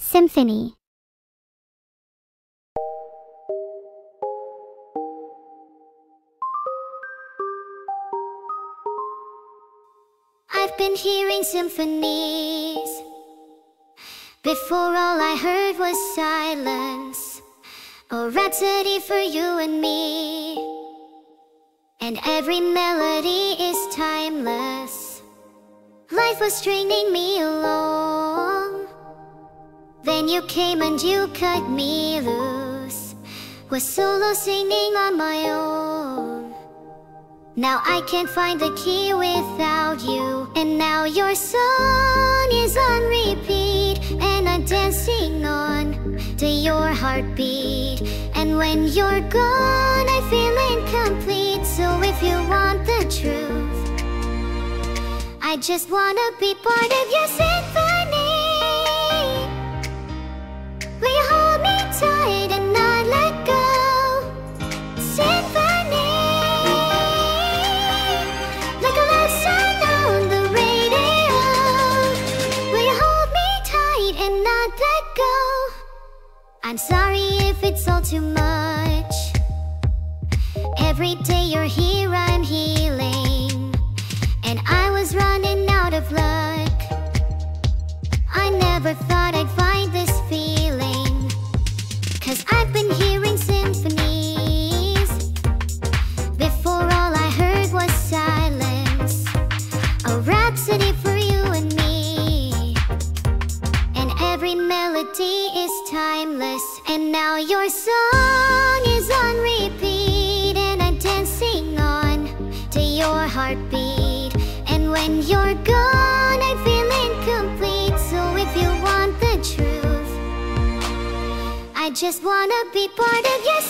Symphony. I've been hearing symphonies. Before all I heard was silence. A rhapsody for you and me. And every melody is timeless. Life was stringing me along You came and you cut me loose. Was solo singing on my own. Now I can't find the key without you. And now your song is on repeat And I'm dancing on to your heartbeat. And when you're gone I feel incomplete. So if you want the truth I just wanna be part of your symphony I'm sorry if it's all too much. Every day you're here I'm healing. And I was running out of luck. I never thought I'd find this feeling. Cause I've been hearing symphonies. Before all I heard was silence. A rhapsody And now your song is on repeat And I'm dancing on to your heartbeat. And when you're gone I feel incomplete. So if you want the truth I just wanna be part of your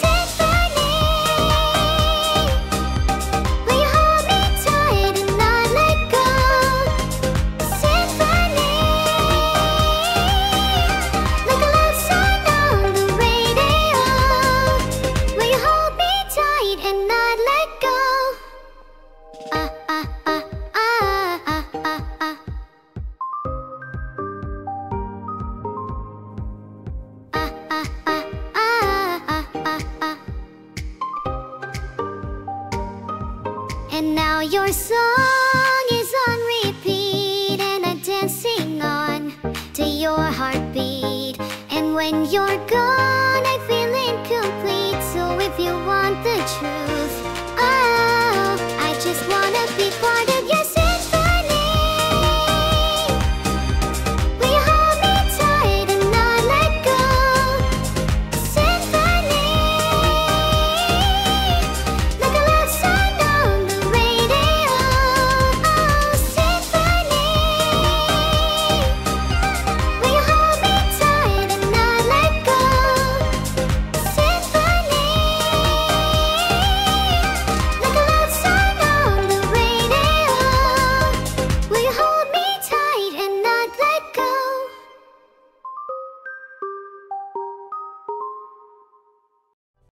tight and not let go? Ah, ah, ah, ah, ah, ah, ah. Ah, ah, ah, ah, ah, ah, ah. And now your song is on repeat And I'm dancing on to your heartbeat And when you're gone be quiet.